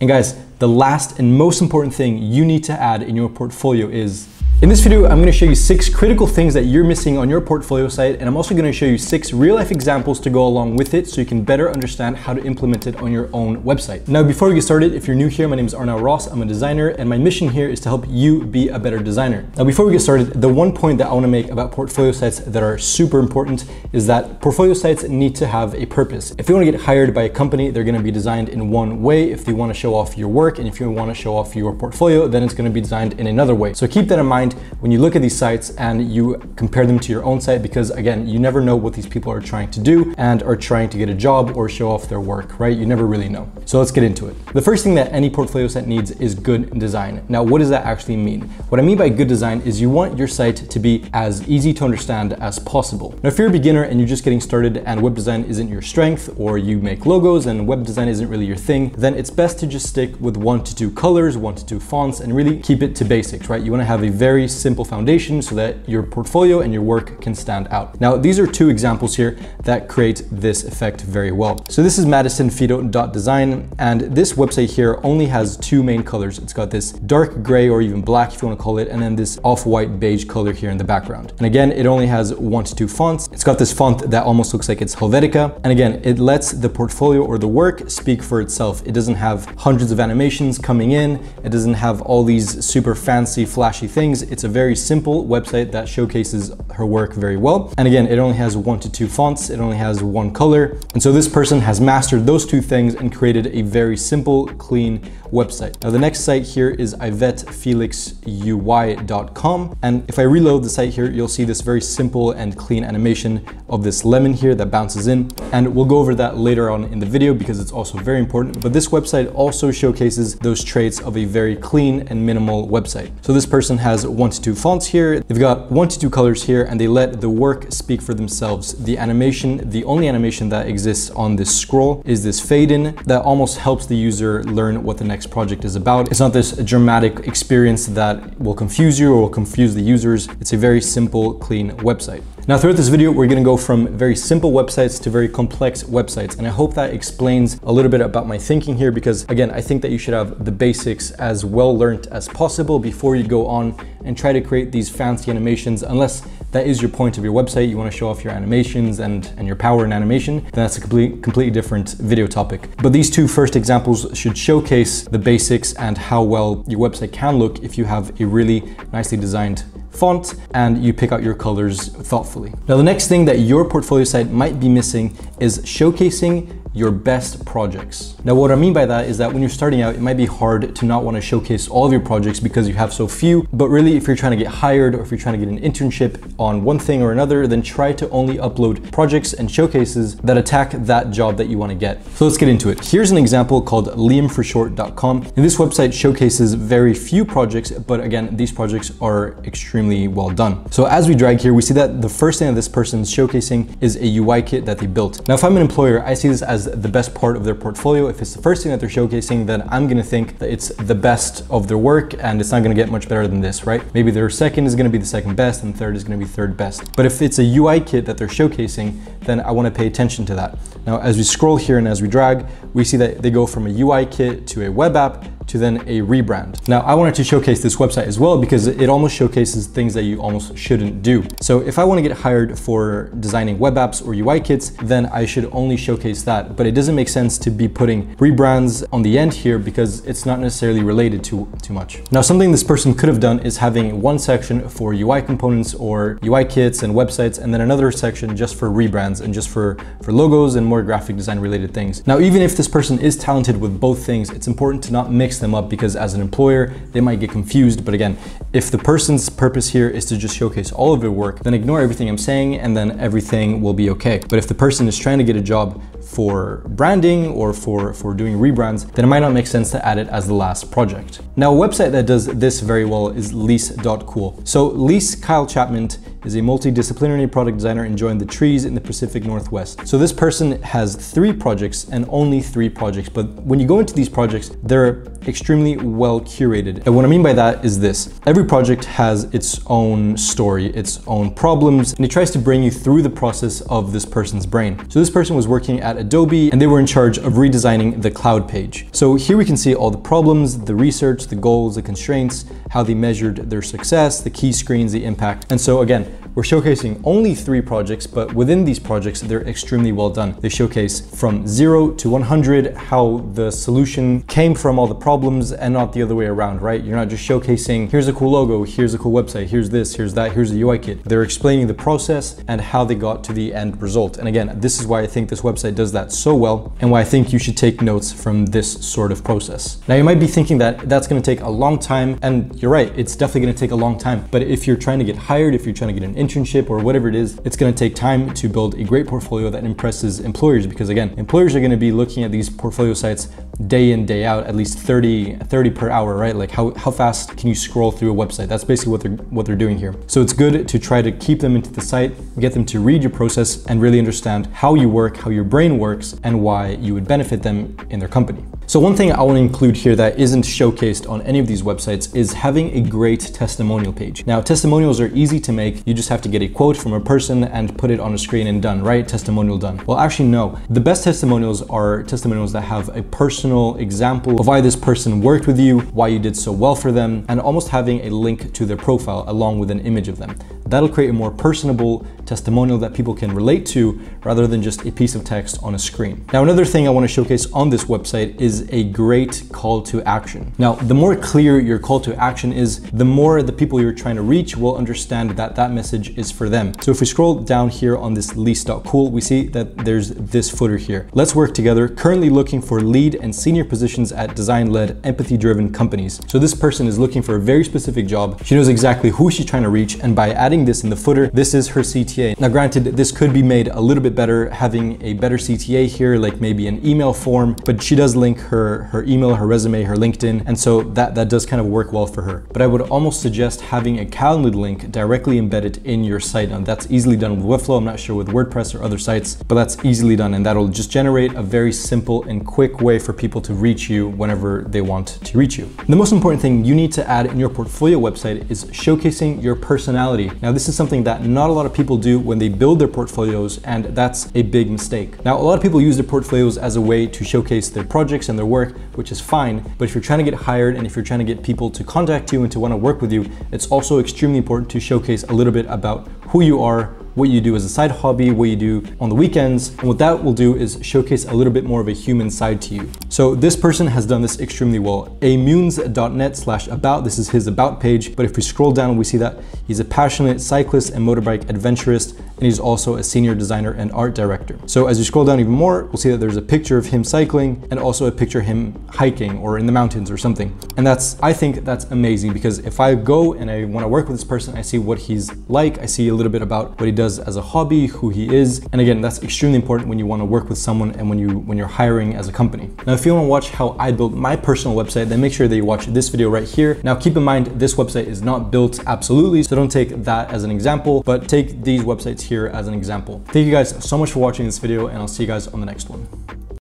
And guys, the last and most important thing you need to add in your portfolio is in this video, I'm gonna show you six critical things that you're missing on your portfolio site, and I'm also gonna show you six real life examples to go along with it so you can better understand how to implement it on your own website. Now, before we get started, if you're new here, my name is Arnau Ros, I'm a designer, and my mission here is to help you be a better designer. Now, before we get started, the one point that I wanna make about portfolio sites that are super important is that portfolio sites need to have a purpose. If you wanna get hired by a company, they're gonna be designed in one way. If you wanna show off your work, and if you wanna show off your portfolio, then it's gonna be designed in another way. So keep that in mind mind when you look at these sites and you compare them to your own site because again, you never know what these people are trying to do and are trying to get a job or show off their work, right? You never really know. So let's get into it. The first thing that any portfolio site needs is good design. Now, what does that actually mean? What I mean by good design is you want your site to be as easy to understand as possible. Now, if you're a beginner and you're just getting started and web design isn't your strength or you make logos and web design isn't really your thing, then it's best to just stick with one to two colors, one to two fonts, and really keep it to basics, right? You wanna have a very simple foundation so that your portfolio and your work can stand out. Now, these are two examples here that create this effect very well. So this is madisenfedo.design, and this website here only has two main colors. It's got this dark gray or even black if you wanna call it, and then this off-white beige color here in the background. And again, it only has one to two fonts. It's got this font that almost looks like it's Helvetica. And again, it lets the portfolio or the work speak for itself. It doesn't have hundreds of animations coming in. It doesn't have all these super fancy, flashy things. It's a very simple website that showcases her work very well. And again, it only has one to two fonts. It only has one color. And so this person has mastered those two things and created a very simple, clean website. Now the next site here is ivettefelixuy.com. And if I reload the site here, you'll see this very simple and clean animation of this lemon here that bounces in. And we'll go over that later on in the video because it's also very important. But this website also showcases those traits of a very clean and minimal website. So this person has one to two fonts here. They've got one to two colors here and they let the work speak for themselves. The animation, the only animation that exists on this scroll is this fade in that almost helps the user learn what the next project is about. It's not this dramatic experience that will confuse you or will confuse the users. It's a very simple, clean website. Now throughout this video, we're gonna go from very simple websites to very complex websites. And I hope that explains a little bit about my thinking here because again, I think that you should have the basics as well learned as possible before you go on and try to create these fancy animations unless that is your point of your website, you wanna show off your animations and, and your power in animation, then that's a complete, completely different video topic. But these two first examples should showcase the basics and how well your website can look if you have a really nicely designed font, and you pick out your colors thoughtfully. Now, the next thing that your portfolio site might be missing is showcasing your best projects. Now, what I mean by that is that when you're starting out, it might be hard to not want to showcase all of your projects because you have so few. But really, if you're trying to get hired or if you're trying to get an internship on one thing or another, then try to only upload projects and showcases that attack that job that you want to get. So let's get into it. Here's an example called liamforshort.com. And this website showcases very few projects, but again, these projects are extremely well done. So as we drag here, we see that the first thing that this person is showcasing is a UI kit that they built. Now, if I'm an employer, I see this as the best part of their portfolio. If it's the first thing that they're showcasing, then I'm gonna think that it's the best of their work and it's not gonna get much better than this, right? Maybe their second is gonna be the second best and third is gonna be third best. But if it's a UI kit that they're showcasing, then I wanna pay attention to that. Now, as we scroll here and as we drag, we see that they go from a UI kit to a web app to then a rebrand. Now, I wanted to showcase this website as well because it almost showcases things that you almost shouldn't do. So if I wanna get hired for designing web apps or UI kits, then I should only showcase that. But it doesn't make sense to be putting rebrands on the end here because it's not necessarily related to too much. Now, something this person could have done is having one section for UI components or UI kits and websites, and then another section just for rebrands and just for, for logos and more graphic design related things. Now, even if this person is talented with both things, it's important to not mix them up because as an employer, they might get confused. But again, if the person's purpose here is to just showcase all of their work, then ignore everything I'm saying and then everything will be okay. But if the person is trying to get a job for branding or for, for doing rebrands, then it might not make sense to add it as the last project. Now, a website that does this very well is lise.cool. So Lise Kyle Chapman is a multidisciplinary product designer enjoying the trees in the Pacific Northwest. So this person has three projects and only three projects, but when you go into these projects, they're extremely well curated. And what I mean by that is this. Every project has its own story, its own problems, and it tries to bring you through the process of this person's brain. So this person was working at Adobe and they were in charge of redesigning the cloud page. So here we can see all the problems, the research, the goals, the constraints, how they measured their success, the key screens, the impact. And so again, we're showcasing only three projects, but within these projects, they're extremely well done. They showcase from zero to 100 how the solution came from all the problems and not the other way around, right? You're not just showcasing, here's a cool logo, here's a cool website, here's this, here's that, here's the UI kit. They're explaining the process and how they got to the end result. And again, this is why I think this website does that so well and why I think you should take notes from this sort of process. Now you might be thinking that that's gonna take a long time and you're right, it's definitely gonna take a long time. But if you're trying to get hired, if you're trying to get an internship or whatever it is, it's gonna take time to build a great portfolio that impresses employers because again, employers are gonna be looking at these portfolio sites day in, day out, at least 30, 30 per hour, right? Like how, how fast can you scroll through a website? That's basically what they're, what they're doing here. So it's good to try to keep them into the site, get them to read your process and really understand how you work, how your brain works, and why you would benefit them in their company. So one thing I want to include here that isn't showcased on any of these websites is having a great testimonial page. Now, testimonials are easy to make. You just have to get a quote from a person and put it on a screen and done, right? Testimonial done. Well, actually, no. The best testimonials are testimonials that have a personal example of why this person worked with you, why you did so well for them, and almost having a link to their profile along with an image of them. That'll create a more personable testimonial that people can relate to rather than just a piece of text on a screen. Now, another thing I want to showcase on this website is a great call to action. Now, the more clear your call to action is, the more the people you're trying to reach will understand that that message is for them. So if we scroll down here on this lise.cool, we see that there's this footer here. Let's work together, currently looking for lead and senior positions at design-led, empathy-driven companies. So this person is looking for a very specific job. She knows exactly who she's trying to reach, and by adding this in the footer, this is her CTA. Now granted, this could be made a little bit better, having a better CTA here, like maybe an email form, but she does link her, her email, her resume, her LinkedIn, and so that, that does kind of work well for her. But I would almost suggest having a Calendly link directly embedded in your site. And that's easily done with Webflow. I'm not sure with WordPress or other sites, but that's easily done. And that'll just generate a very simple and quick way for people to reach you whenever they want to reach you. The most important thing you need to add in your portfolio website is showcasing your personality. Now, this is something that not a lot of people do when they build their portfolios, and that's a big mistake. Now, a lot of people use their portfolios as a way to showcase their projects and their work, which is fine. But if you're trying to get hired and if you're trying to get people to contact you and to want to work with you, it's also extremely important to showcase a little bit about who you are, what you do as a side hobby, what you do on the weekends. And what that will do is showcase a little bit more of a human side to you. So this person has done this extremely well. amunz.net slash about, this is his about page. But if we scroll down, we see that he's a passionate cyclist and motorbike adventurist, and he's also a senior designer and art director. So as you scroll down even more, we'll see that there's a picture of him cycling and also a picture of him hiking or in the mountains or something. And that's, I think that's amazing because if I go and I wanna work with this person, I see what he's like, I see a little bit about what he does as a hobby, who he is. And again, that's extremely important when you wanna work with someone and when, you, when you're hiring as a company. Now, if you wanna watch how I built my personal website, then make sure that you watch this video right here. Now, keep in mind, this website is not built absolutely, so don't take that as an example, but take these websites here as an example. Thank you guys so much for watching this video and I'll see you guys on the next one.